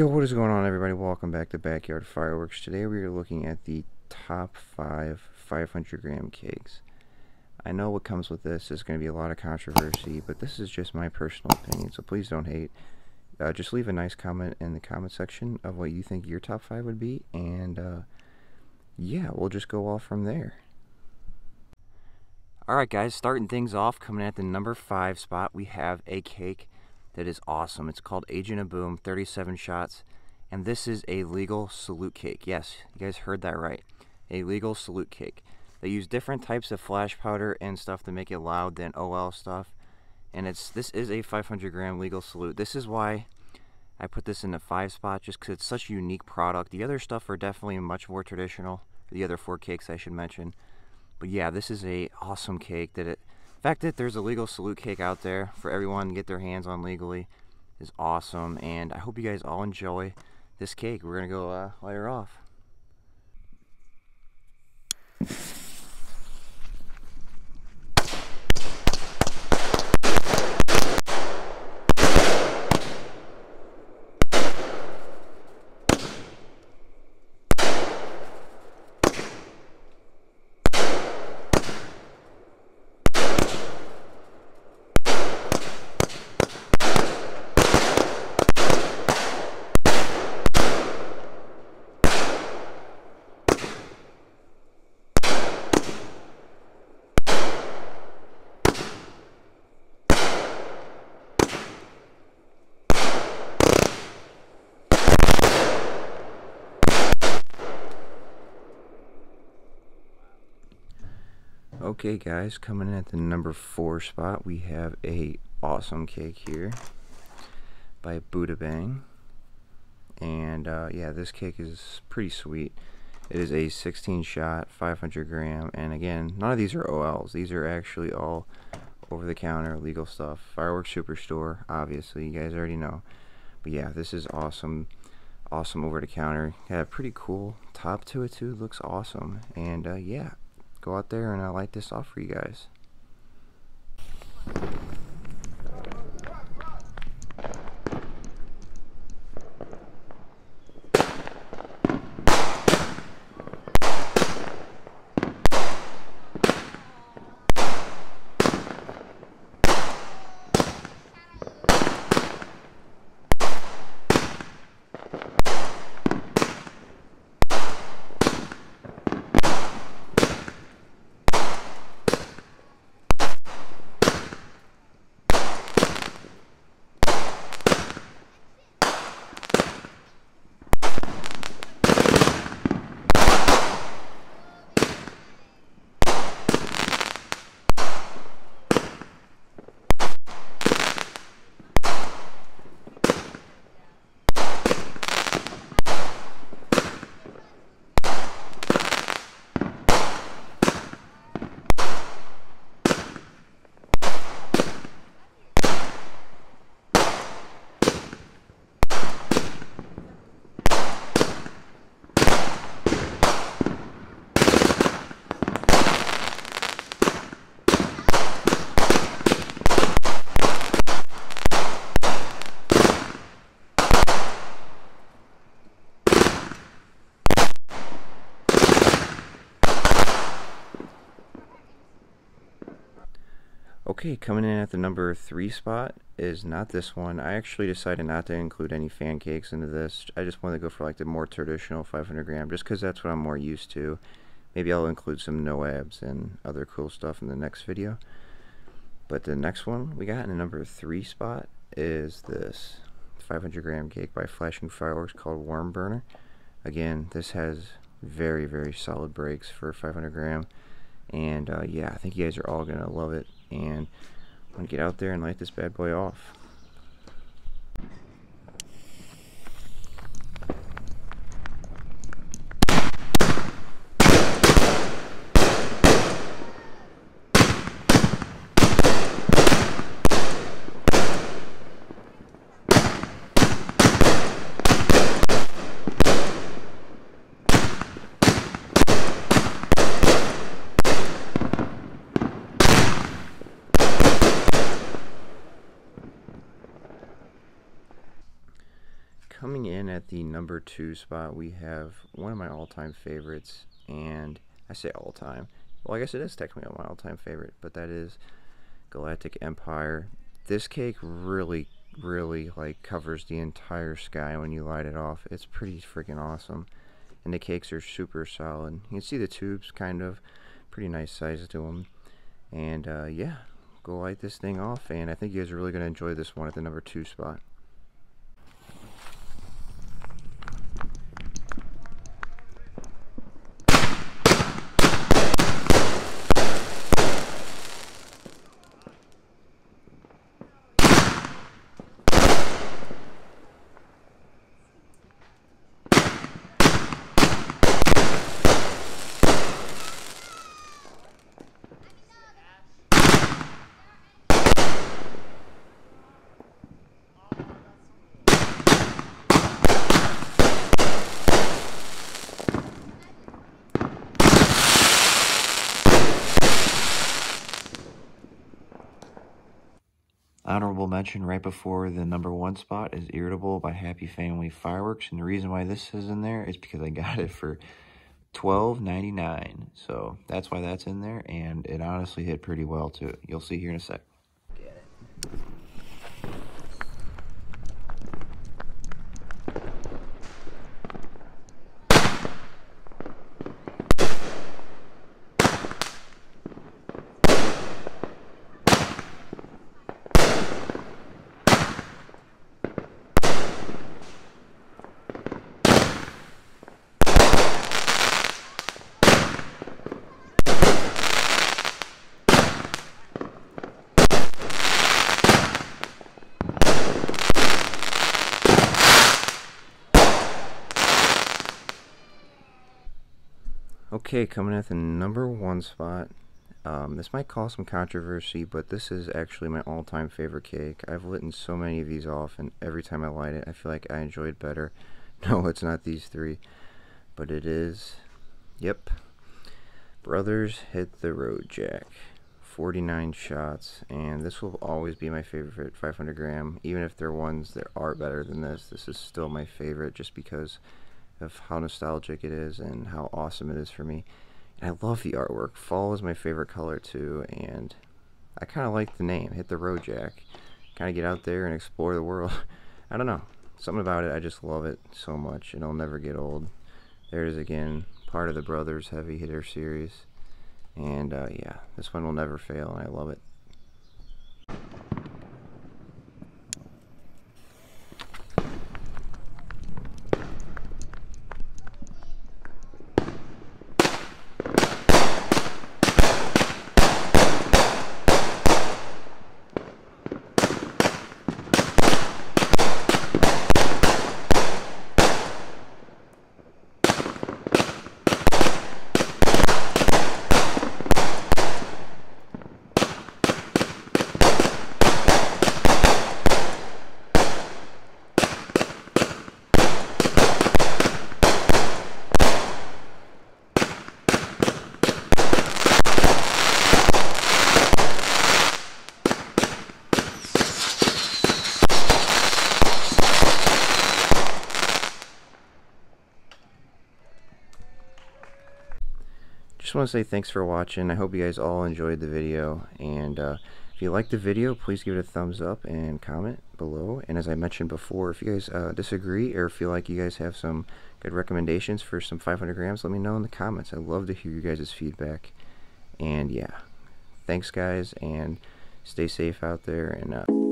Yo, what is going on everybody? Welcome back to Backyard Fireworks. Today we are looking at the top 5 500 gram cakes. I know what comes with this is going to be a lot of controversy, but this is just my personal opinion, so please don't hate. Uh, just leave a nice comment in the comment section of what you think your top 5 would be, and uh, yeah, we'll just go off from there. Alright guys, starting things off, coming at the number 5 spot, we have a cake that is awesome. It's called Agent of Boom, 37 shots, and this is a legal salute cake. Yes, you guys heard that right. A legal salute cake. They use different types of flash powder and stuff to make it loud than OL stuff. And it's this is a 500 gram legal salute. This is why I put this in the five spot, just because it's such a unique product. The other stuff are definitely much more traditional. The other four cakes I should mention. But yeah, this is a awesome cake that it fact that there's a legal salute cake out there for everyone to get their hands on legally is awesome. And I hope you guys all enjoy this cake. We're going to go uh, light her off. Okay guys, coming in at the number four spot, we have a awesome cake here by Buddha Bang. And uh, yeah, this cake is pretty sweet. It is a 16 shot, 500 gram, and again, none of these are OLs. These are actually all over the counter legal stuff. Fireworks Superstore, obviously, you guys already know. But yeah, this is awesome. Awesome over the counter. Got a pretty cool top to it too. Looks awesome. And uh, yeah, go out there and I'll light this off for you guys. Okay, coming in at the number three spot is not this one. I actually decided not to include any fan cakes into this. I just wanted to go for like the more traditional 500 gram, just because that's what I'm more used to. Maybe I'll include some Noabs and other cool stuff in the next video. But the next one we got in the number three spot is this 500 gram cake by Flashing Fireworks called Warm Burner. Again, this has very, very solid breaks for 500 gram. And uh, yeah, I think you guys are all going to love it and I'm to get out there and light this bad boy off. The number two spot, we have one of my all-time favorites, and I say all-time. Well, I guess it is technically my all-time favorite, but that is Galactic Empire. This cake really, really like covers the entire sky when you light it off. It's pretty freaking awesome, and the cakes are super solid. You can see the tubes, kind of, pretty nice size to them, and uh, yeah, go light this thing off, and I think you guys are really going to enjoy this one at the number two spot. Mention right before the number one spot is Irritable by Happy Family Fireworks. And the reason why this is in there is because I got it for $12.99. So that's why that's in there. And it honestly hit pretty well too. You'll see here in a sec. Okay, coming at the number one spot. Um, this might cause some controversy, but this is actually my all-time favorite cake. I've lit so many of these off, and every time I light it, I feel like I enjoy it better. No, it's not these three, but it is. Yep. Brothers Hit the Road Jack. 49 shots, and this will always be my favorite 500 gram. Even if there are ones that are better than this, this is still my favorite just because of how nostalgic it is and how awesome it is for me. And I love the artwork. Fall is my favorite color too, and I kind of like the name, Hit the Road Jack. Kind of get out there and explore the world. I don't know. Something about it, I just love it so much, and it'll never get old. There it is again, part of the Brothers Heavy Hitter series. And uh, yeah, this one will never fail, and I love it. Just want to say thanks for watching. I hope you guys all enjoyed the video. And uh, if you liked the video, please give it a thumbs up and comment below. And as I mentioned before, if you guys uh, disagree or feel like you guys have some good recommendations for some 500 grams, let me know in the comments. I'd love to hear you guys' feedback. And yeah, thanks guys, and stay safe out there. And uh